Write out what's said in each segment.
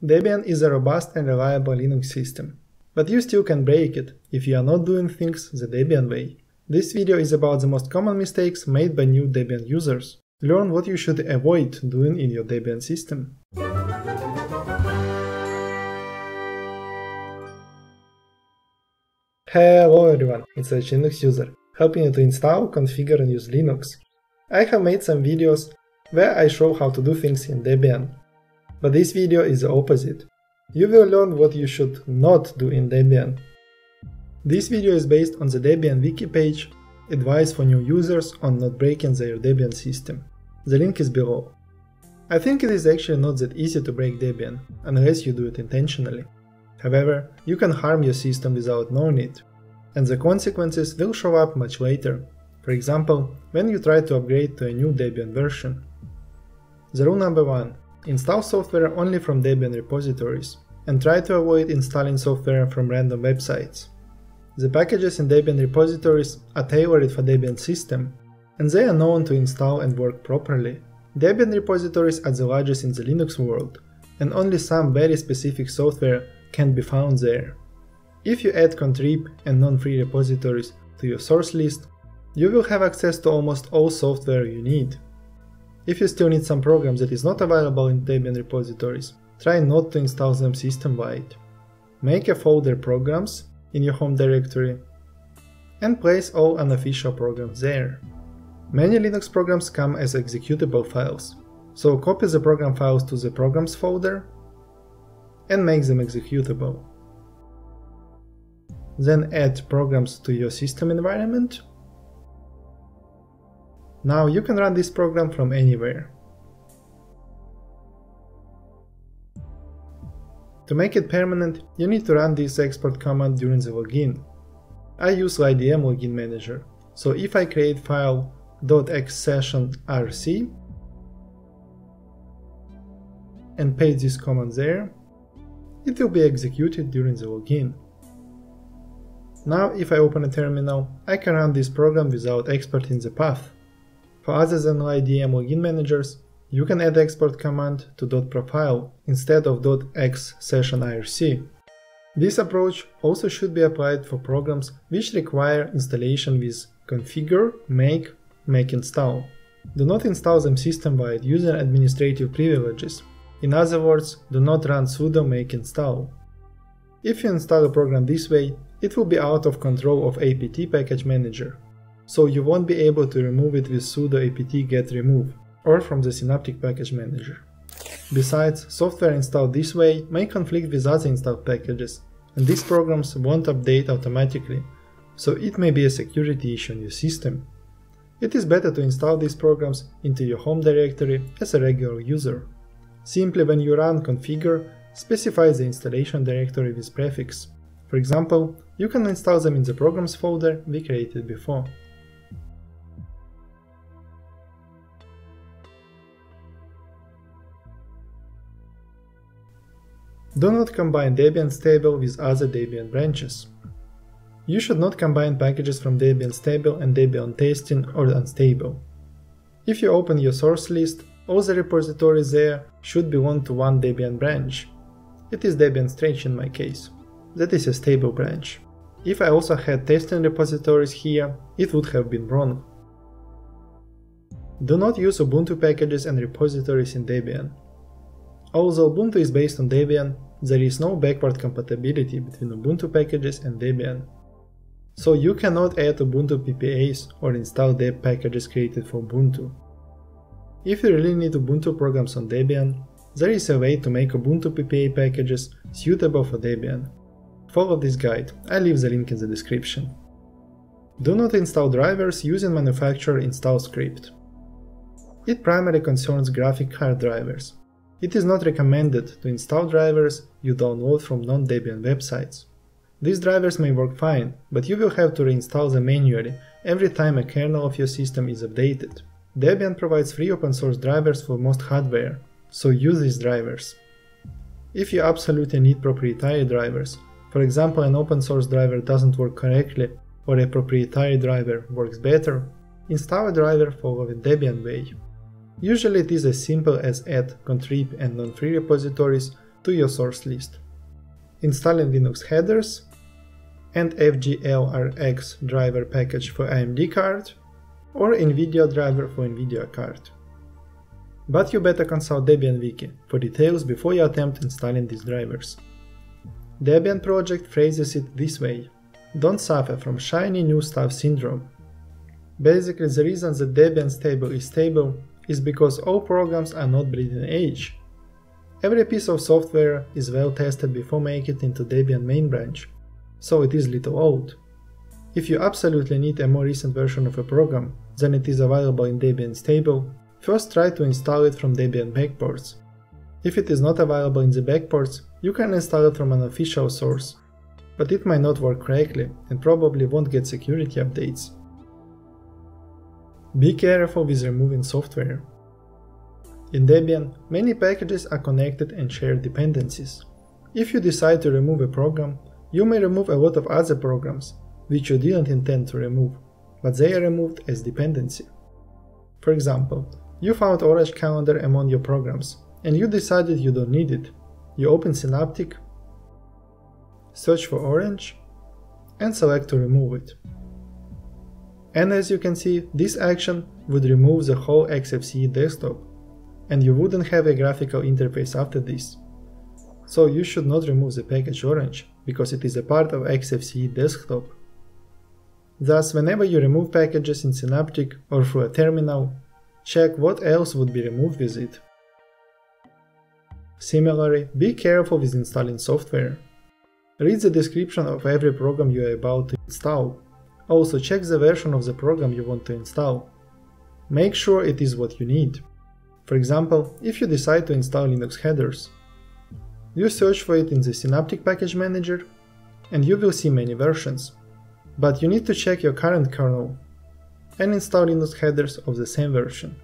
Debian is a robust and reliable Linux system, but you still can break it if you are not doing things the Debian way. This video is about the most common mistakes made by new Debian users. Learn what you should avoid doing in your Debian system. Hello everyone, it's a Linux user, helping you to install, configure and use Linux. I have made some videos where I show how to do things in Debian, but this video is the opposite. You will learn what you should not do in Debian. This video is based on the Debian wiki page, advice for new users on not breaking their Debian system. The link is below. I think it is actually not that easy to break Debian, unless you do it intentionally. However, you can harm your system without knowing it, and the consequences will show up much later, for example, when you try to upgrade to a new Debian version. The rule number 1 Install software only from Debian repositories, and try to avoid installing software from random websites. The packages in Debian repositories are tailored for Debian system, and they are known to install and work properly. Debian repositories are the largest in the Linux world, and only some very specific software can be found there. If you add contrib and non-free repositories to your source list, you will have access to almost all software you need. If you still need some programs that is not available in Debian repositories, try not to install them system-wide. Make a folder programs in your home directory and place all unofficial programs there. Many Linux programs come as executable files, so copy the program files to the programs folder and make them executable. Then add programs to your system environment now you can run this program from anywhere. To make it permanent, you need to run this export command during the login. I use LightDM login manager, so if I create file .xsessionrc and paste this command there, it will be executed during the login. Now if I open a terminal, I can run this program without exporting the path. For other than LightDM login managers, you can add export command to .profile instead of .xsessionrc. This approach also should be applied for programs which require installation with configure, make, make install. Do not install them system-wide using administrative privileges. In other words, do not run sudo make install. If you install a program this way, it will be out of control of apt package manager so you won't be able to remove it with sudo apt get remove or from the Synaptic Package Manager. Besides, software installed this way may conflict with other installed packages, and these programs won't update automatically, so it may be a security issue in your system. It is better to install these programs into your home directory as a regular user. Simply when you run configure, specify the installation directory with prefix. For example, you can install them in the programs folder we created before. Do not combine Debian stable with other Debian branches. You should not combine packages from Debian stable and Debian testing or unstable. If you open your source list, all the repositories there should belong to one Debian branch. It is Debian Stretch in my case. That is a stable branch. If I also had testing repositories here, it would have been wrong. Do not use Ubuntu packages and repositories in Debian. Although Ubuntu is based on Debian, there is no backward compatibility between Ubuntu packages and Debian. So you cannot add Ubuntu PPAs or install deb packages created for Ubuntu. If you really need Ubuntu programs on Debian, there is a way to make Ubuntu PPA packages suitable for Debian. Follow this guide, I leave the link in the description. Do not install drivers using manufacturer install script. It primarily concerns graphic card drivers, it is not recommended to install drivers you download from non-Debian websites. These drivers may work fine, but you will have to reinstall them manually every time a kernel of your system is updated. Debian provides free open source drivers for most hardware, so use these drivers. If you absolutely need proprietary drivers, for example an open source driver doesn't work correctly or a proprietary driver works better, install a driver following the Debian way. Usually it is as simple as add contrib and non-free repositories to your source list. Installing Linux headers and FGLRX driver package for AMD card or NVIDIA driver for NVIDIA card. But you better consult Debian Wiki for details before you attempt installing these drivers. Debian project phrases it this way don't suffer from shiny new stuff syndrome. Basically, the reason that Debian stable is stable is because all programs are not bleeding edge. Every piece of software is well tested before making it into Debian main branch, so it is little old. If you absolutely need a more recent version of a program than it is available in Debian stable, first try to install it from Debian backports. If it is not available in the backports, you can install it from an official source, but it might not work correctly and probably won't get security updates. Be careful with removing software. In Debian, many packages are connected and share dependencies. If you decide to remove a program, you may remove a lot of other programs, which you didn't intend to remove, but they are removed as dependency. For example, you found Orage Calendar among your programs, and you decided you don't need it. You open Synaptic search for orage, and select to remove it. And as you can see, this action would remove the whole XFCE desktop, and you wouldn't have a graphical interface after this. So you should not remove the package orage, because it is a part of XFCE desktop. Thus, whenever you remove packages in Synaptic or through a terminal, check what else would be removed with it. Similarly, be careful with installing software. Read the description of every program you are about to install. Also check the version of the program you want to install. Make sure it is what you need. For example, if you decide to install Linux headers, you search for it in the Synaptic Package Manager and you will see many versions. But you need to check your current kernel and install Linux headers of the same version.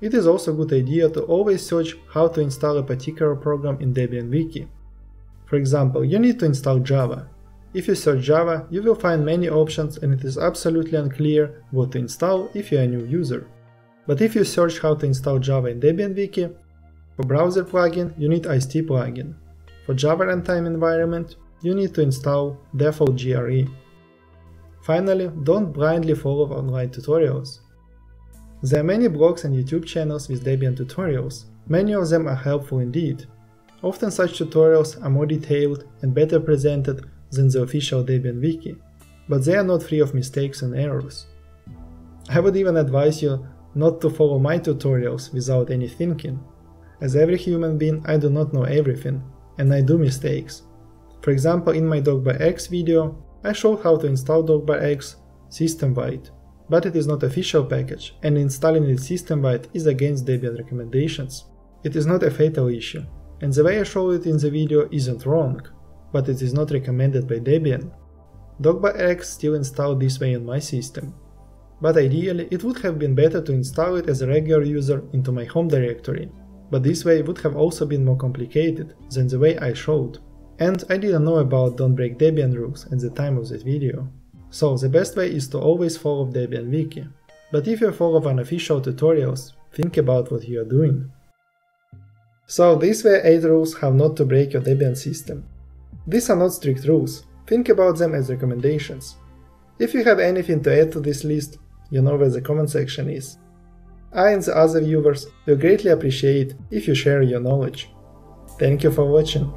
It is also a good idea to always search how to install a particular program in Debian Wiki. For example, you need to install Java. If you search Java, you will find many options and it is absolutely unclear what to install if you are a new user. But if you search how to install Java in Debian Wiki, for browser plugin you need IcedTea plugin. For Java runtime environment, you need to install default JRE. Finally, don't blindly follow online tutorials. There are many blogs and YouTube channels with Debian tutorials, many of them are helpful indeed, Often such tutorials are more detailed and better presented than the official Debian wiki, but they are not free of mistakes and errors. I would even advise you not to follow my tutorials without any thinking. As every human being, I do not know everything, and I do mistakes. For example, in my X video, I showed how to install X system-wide, but it is not official package, and installing it system-wide is against Debian recommendations. It is not a fatal issue, and the way I show it in the video isn't wrong, but it is not recommended by Debian. X still installed this way on my system, but ideally it would have been better to install it as a regular user into my home directory, but this way would have also been more complicated than the way I showed. And I didn't know about don't break Debian rules at the time of this video. So the best way is to always follow Debian wiki. But if you follow unofficial tutorials, think about what you are doing. So these were 8 rules how not to break your Debian system. These are not strict rules, think about them as recommendations. If you have anything to add to this list, you know where the comment section is. I and the other viewers will greatly appreciate if you share your knowledge. Thank you for watching.